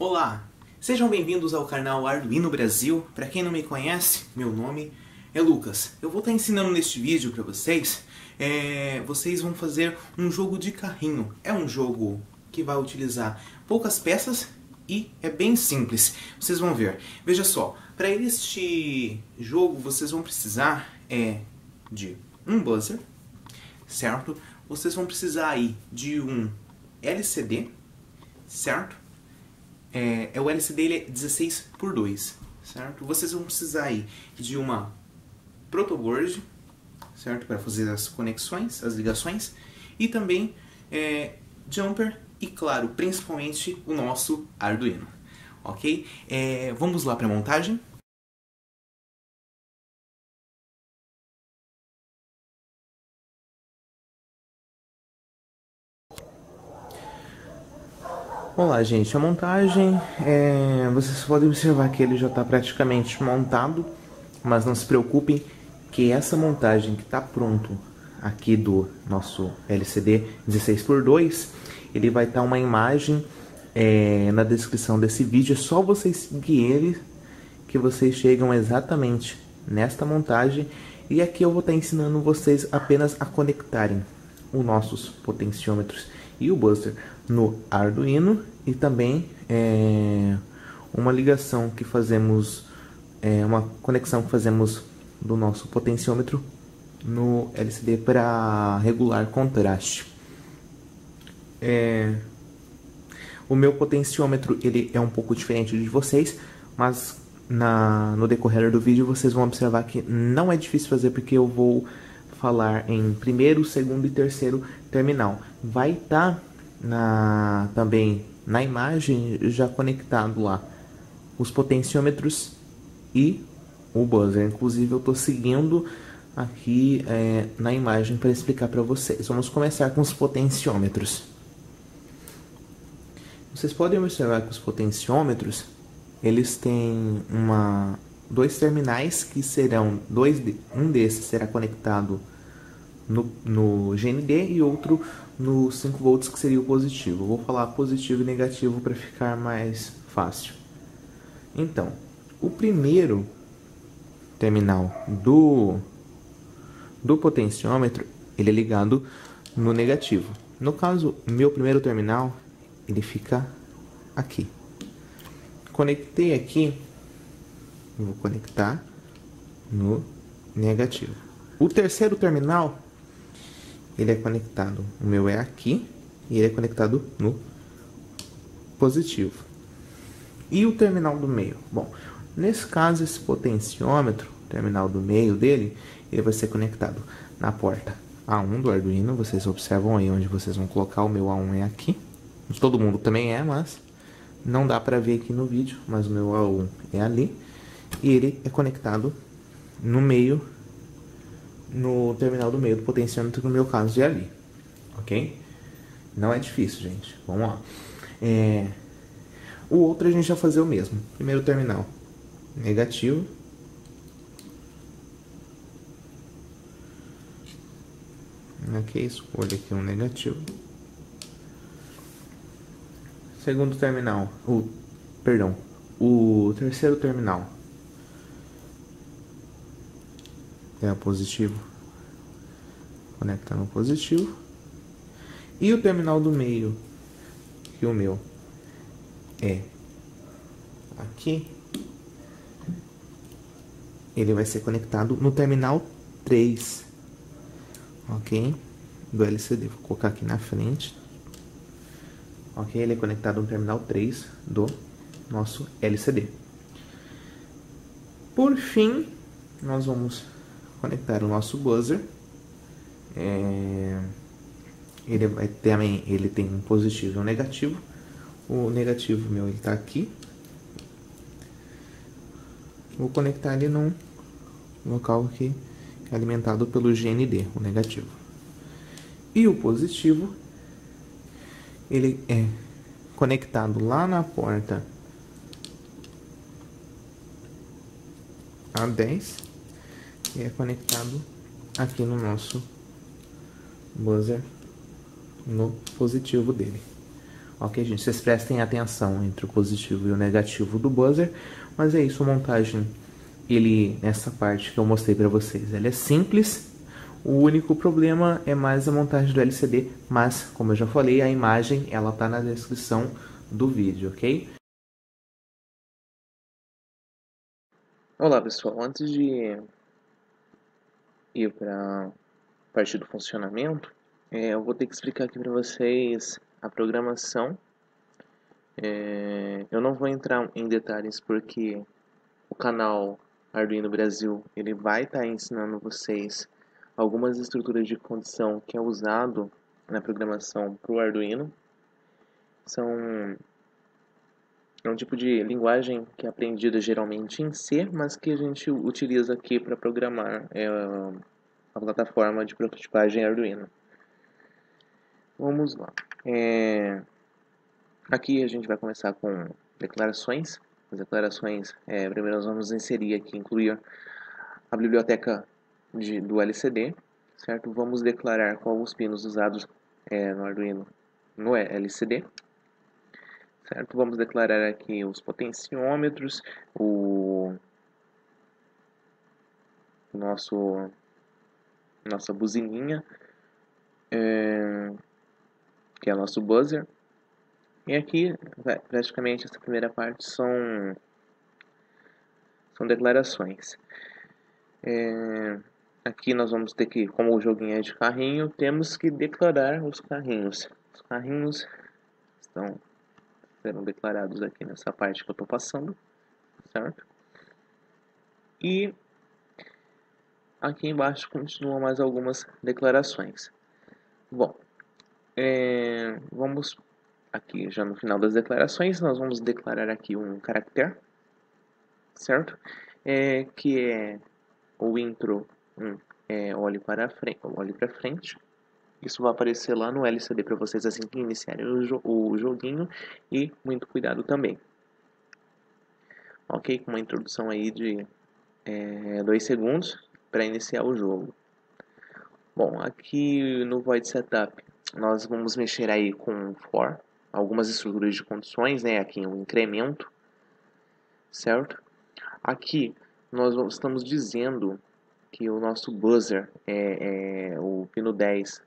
Olá, sejam bem-vindos ao canal Arduino Brasil. Para quem não me conhece, meu nome é Lucas. Eu vou estar ensinando neste vídeo para vocês. É, vocês vão fazer um jogo de carrinho. É um jogo que vai utilizar poucas peças e é bem simples. Vocês vão ver. Veja só, para este jogo vocês vão precisar é, de um buzzer, certo? Vocês vão precisar aí de um LCD, certo? É, é o LCD ele é 16 por 2, certo? Vocês vão precisar aí de uma protoboard, certo? Para fazer as conexões, as ligações, e também é, jumper e, claro, principalmente o nosso Arduino, ok? É, vamos lá para a montagem? Olá gente, a montagem, é, vocês podem observar que ele já está praticamente montado, mas não se preocupem que essa montagem que está pronto aqui do nosso LCD 16x2, ele vai estar tá uma imagem é, na descrição desse vídeo, é só vocês seguir ele que vocês chegam exatamente nesta montagem. E aqui eu vou estar tá ensinando vocês apenas a conectarem os nossos potenciômetros e o buzzer no Arduino e também é, uma ligação que fazemos, é, uma conexão que fazemos do nosso potenciômetro no LCD para regular contraste. É, o meu potenciômetro ele é um pouco diferente de vocês, mas na, no decorrer do vídeo vocês vão observar que não é difícil fazer porque eu vou falar em primeiro, segundo e terceiro terminal. Vai estar tá na, também na imagem já conectado lá os potenciômetros e o buzzer. Inclusive eu estou seguindo aqui é, na imagem para explicar para vocês. Vamos começar com os potenciômetros. Vocês podem observar que os potenciômetros eles têm uma dois terminais que serão dois um desses será conectado no, no GND e outro no 5 volts que seria o positivo. vou falar positivo e negativo para ficar mais fácil. Então, o primeiro terminal do do potenciômetro, ele é ligado no negativo. No caso, meu primeiro terminal, ele fica aqui. Conectei aqui, vou conectar no negativo. O terceiro terminal ele é conectado, o meu é aqui, e ele é conectado no positivo. E o terminal do meio? Bom, nesse caso, esse potenciômetro, terminal do meio dele, ele vai ser conectado na porta A1 do Arduino. Vocês observam aí onde vocês vão colocar, o meu A1 é aqui. Todo mundo também é, mas não dá para ver aqui no vídeo, mas o meu A1 é ali. E ele é conectado no meio no terminal do meio do potenciômetro, no meu caso é ali, ok? Não é difícil, gente. Vamos lá. É... O outro a gente vai fazer o mesmo. Primeiro terminal negativo. Ok, escolha aqui um negativo. Segundo terminal, o perdão, o terceiro terminal é positivo, conecta no positivo. E o terminal do meio, que o meu é aqui, ele vai ser conectado no terminal 3, ok? Do LCD, vou colocar aqui na frente, ok? Ele é conectado no terminal 3 do nosso LCD. Por fim, nós vamos conectar o nosso buzzer. É, ele vai também ele tem um positivo e um negativo. O negativo meu está aqui. Vou conectar ele num local que é alimentado pelo GND, o negativo. E o positivo ele é conectado lá na porta A10 é conectado aqui no nosso buzzer no positivo dele. Ok, gente? Vocês prestem atenção entre o positivo e o negativo do buzzer. Mas é isso, a montagem, ele, nessa parte que eu mostrei para vocês, ela é simples. O único problema é mais a montagem do LCD, mas, como eu já falei, a imagem, ela tá na descrição do vídeo, ok? Olá, pessoal. Antes de ir para parte do funcionamento, é, eu vou ter que explicar aqui para vocês a programação. É, eu não vou entrar em detalhes porque o canal Arduino Brasil ele vai estar tá ensinando vocês algumas estruturas de condição que é usado na programação para o Arduino. São é um tipo de linguagem que é aprendida geralmente em C, mas que a gente utiliza aqui para programar é, a plataforma de prototipagem Arduino. Vamos lá. É... Aqui a gente vai começar com declarações. As declarações, é, primeiro nós vamos inserir aqui, incluir a biblioteca de, do LCD, certo? Vamos declarar quais os pinos usados é, no Arduino no LCD, certo? Vamos declarar aqui os potenciômetros, o nosso nossa buzininha, é, que é nosso buzzer. E aqui, praticamente, essa primeira parte são, são declarações. É, aqui nós vamos ter que, como o joguinho é de carrinho, temos que declarar os carrinhos. Os carrinhos estão serão declarados aqui nessa parte que eu estou passando, certo? E aqui embaixo continuam mais algumas declarações. Bom, é, vamos aqui já no final das declarações, nós vamos declarar aqui um caractere, certo? É, que é o intro um, é, olhe para frente, olhe para frente. Isso vai aparecer lá no LCD para vocês assim que iniciarem o, jo o joguinho e muito cuidado também. Ok, com uma introdução aí de 2 é, segundos para iniciar o jogo. Bom, aqui no Void Setup nós vamos mexer aí com for, algumas estruturas de condições, né? Aqui um incremento, certo? Aqui nós estamos dizendo que o nosso buzzer é, é o pino 10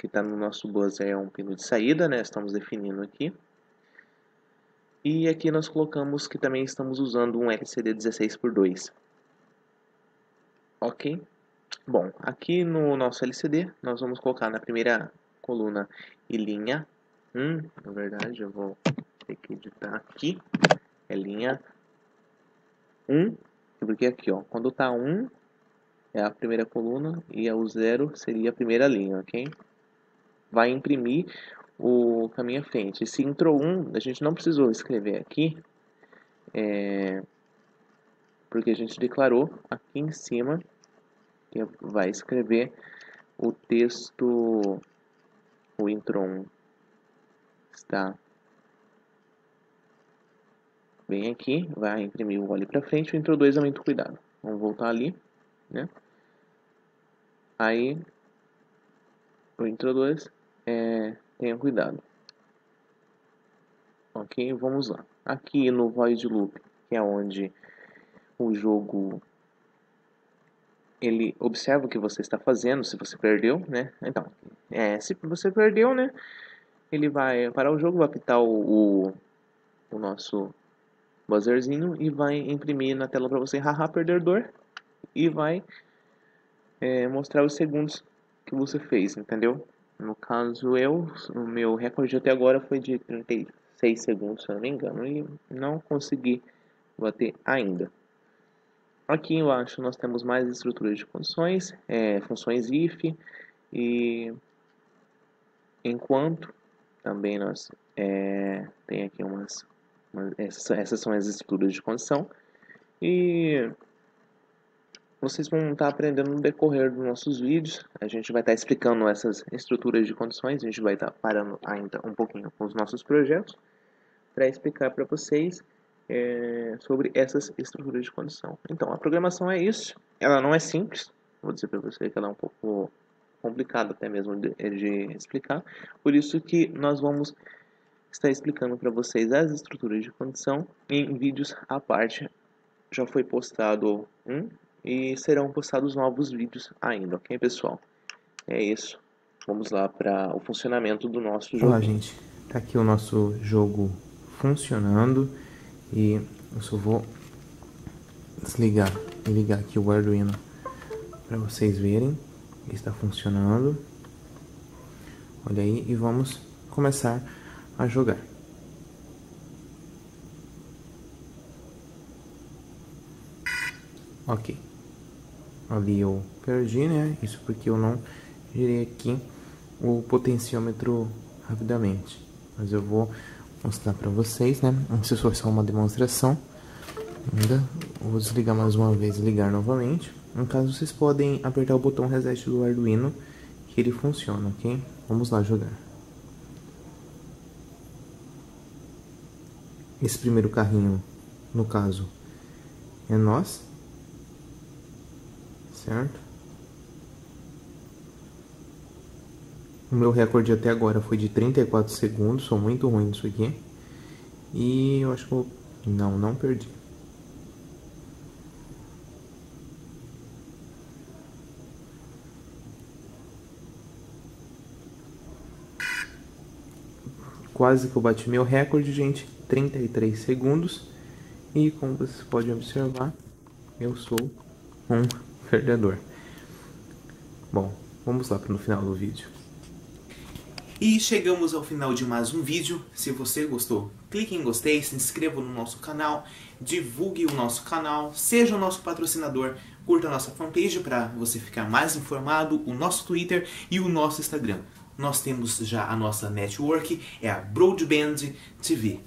que está no nosso buzzer é um pino de saída, né? Estamos definindo aqui. E aqui nós colocamos que também estamos usando um LCD 16 por 2. Ok? Bom, aqui no nosso LCD nós vamos colocar na primeira coluna e linha 1, na verdade eu vou ter que editar aqui, é linha 1, porque aqui ó, quando tá 1 é a primeira coluna e o 0 seria a primeira linha, ok? Vai imprimir o caminho à frente. Se entrou 1, a gente não precisou escrever aqui, é, porque a gente declarou aqui em cima que vai escrever o texto o intron está bem aqui, vai imprimir o olho para frente, o intro 2 é muito cuidado. Vamos voltar ali, né? Aí, o intro 2, é, tenha cuidado. Ok, vamos lá. Aqui no void loop, que é onde o jogo ele observa o que você está fazendo, se você perdeu, né? Então, é, se você perdeu, né? Ele vai parar o jogo, vai apitar o, o, nosso buzzerzinho e vai imprimir na tela para você, haha, perdedor, e vai é, mostrar os segundos que você fez, entendeu? No caso, eu, o meu recorde até agora foi de 36 segundos, se eu não me engano, e não consegui bater ainda. Aqui embaixo nós temos mais estruturas de funções, é, funções if e enquanto também nós é, tem aqui umas, umas essas, essas, são as estruturas de condição e vocês vão estar aprendendo no decorrer dos nossos vídeos. A gente vai estar explicando essas estruturas de condições, a gente vai estar parando ainda um pouquinho com os nossos projetos para explicar para vocês é, sobre essas estruturas de condição. Então, a programação é isso. Ela não é simples. Vou dizer para você que ela é um pouco complicada até mesmo de, de, explicar. Por isso que nós vamos estar explicando para vocês as estruturas de condição em vídeos à parte. Já foi postado um e serão postados novos vídeos ainda, ok pessoal? É isso. Vamos lá para o funcionamento do nosso jogo. Olá gente, tá aqui o nosso jogo funcionando e eu só vou desligar e ligar aqui o Arduino para vocês verem que está funcionando. Olha aí e vamos começar a jogar. Ok. Ali eu perdi, né? Isso porque eu não girei aqui o potenciômetro rapidamente. Mas eu vou mostrar para vocês, né? Se for só uma demonstração, ainda vou desligar mais uma vez e ligar novamente. No caso, vocês podem apertar o botão reset do Arduino que ele funciona, ok? Vamos lá jogar. Esse primeiro carrinho, no caso, é nós, certo? O meu recorde até agora foi de 34 segundos, sou muito ruim nisso aqui. E eu acho que eu... Não, não perdi. Quase que eu bati meu recorde, gente. 33 segundos. E como vocês podem observar, eu sou um perdedor. Bom, vamos lá para no final do vídeo. E chegamos ao final de mais um vídeo. Se você gostou, clique em gostei, se inscreva no nosso canal, divulgue o nosso canal, seja o nosso patrocinador, curta a nossa fanpage para você ficar mais informado, o nosso Twitter e o nosso Instagram nós temos já a nossa network, é a Broadband TV.